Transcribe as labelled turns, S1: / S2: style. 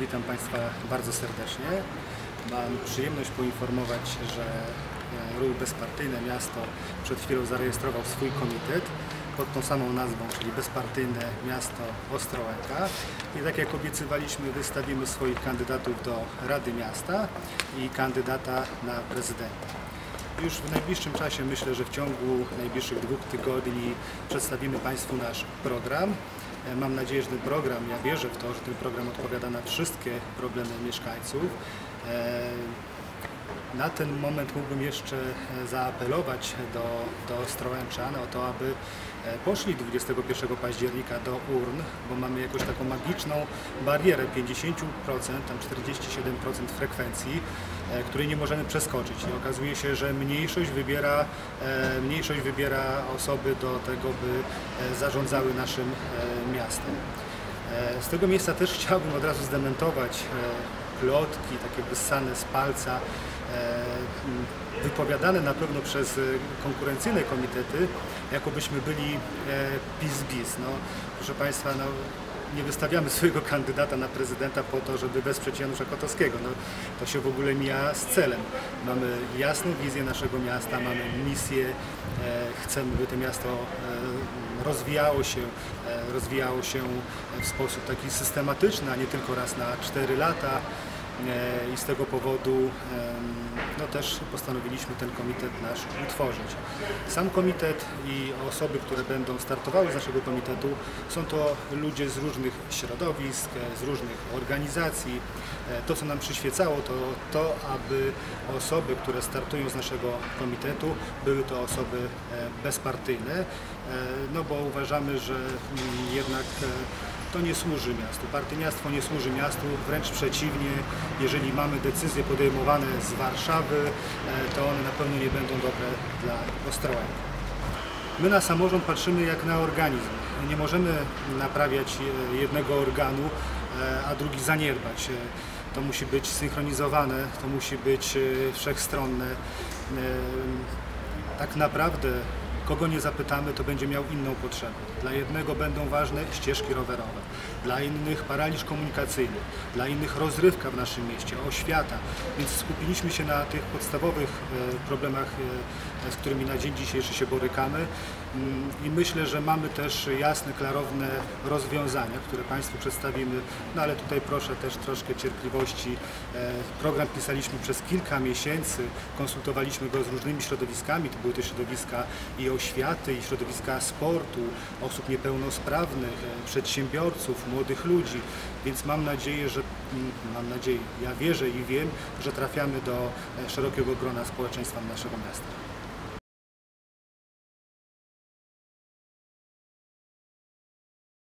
S1: Witam Państwa bardzo serdecznie. Mam przyjemność poinformować, że e, Ruch Bezpartyjne Miasto przed chwilą zarejestrował swój komitet pod tą samą nazwą, czyli Bezpartyjne Miasto Ostrołęka. I tak jak obiecywaliśmy, wystawimy swoich kandydatów do Rady Miasta i kandydata na prezydenta. Już w najbliższym czasie, myślę, że w ciągu najbliższych dwóch tygodni przedstawimy Państwu nasz program. E, Mam nadzieję, że ten program, ja wierzę w to, że ten program odpowiada na wszystkie problemy mieszkańców. Na ten moment mógłbym jeszcze e, zaapelować do, do Ostrołęczan o to, aby e, poszli 21 października do urn, bo mamy jakąś taką magiczną barierę 50%, tam 47% frekwencji, e, której nie możemy przeskoczyć. I okazuje się, że mniejszość wybiera, mniejszość wybiera osoby do tego, by zarządzały naszym miastem. Z tego miejsca też chciałbym od razu zdementować plotki, takie wyssane z palca, wypowiadane na pewno przez e, konkurencyjne komitety, jakobyśmy byli e, PiS-BiS. No, proszę Państwa, no, nie wystawiamy swojego kandydata na prezydenta po to, żeby wesprzeć Janusza Kotowskiego. No, to się w ogóle mija z celem. Mamy jasną wizję naszego miasta, mamy misję, e, chcemy, by to miasto e, rozwijało się, e, rozwijało się w sposób taki systematyczny, a nie tylko raz na 4 lata. E, I z tego powodu no też postanowiliśmy ten komitet nasz utworzyć. Sam komitet i osoby, które będą startowały z naszego komitetu są to ludzie z różnych środowisk, z różnych organizacji. E, To, co nam przyświecało, to to, aby osoby, które startują z naszego komitetu, były to osoby e, bezpartyjne, no bo uważamy, że mm, jednak to nie służy miastu. Partyniactwo nie służy miastu, wręcz przeciwnie, jeżeli mamy decyzje podejmowane z Warszawy, e, to one na pewno nie będą dobre dla Ostrołęki. My na samorząd patrzymy jak na organizm. Nie możemy naprawiać e, jednego organu, e, a drugi zaniedbać. To musi być synchronizowane, to musi być wszechstronne. Tak naprawdę kogo nie zapytamy, to będzie miał inną potrzebę. Dla jednego będą ważne ścieżki rowerowe, dla innych paraliż komunikacyjny, dla innych rozrywka w naszym mieście, oświata. Więc skupiliśmy się na tych podstawowych e, problemach, e, z którymi na dzień dzisiejszy się borykamy i myślę, że mamy też jasne, klarowne rozwiązania, które Państwu przedstawimy. No ale tutaj proszę też troszkę cierpliwości. E, Program pisaliśmy przez kilka miesięcy, konsultowaliśmy go z różnymi środowiskami, to były te środowiska i oświaty, i środowiska sportu, osób niepełnosprawnych, e, przedsiębiorców, młodych ludzi, więc mam nadzieję, że mm, mam nadzieję, ja wierzę i wiem, że trafiamy do e, szerokiego grona społeczeństwa naszego miasta.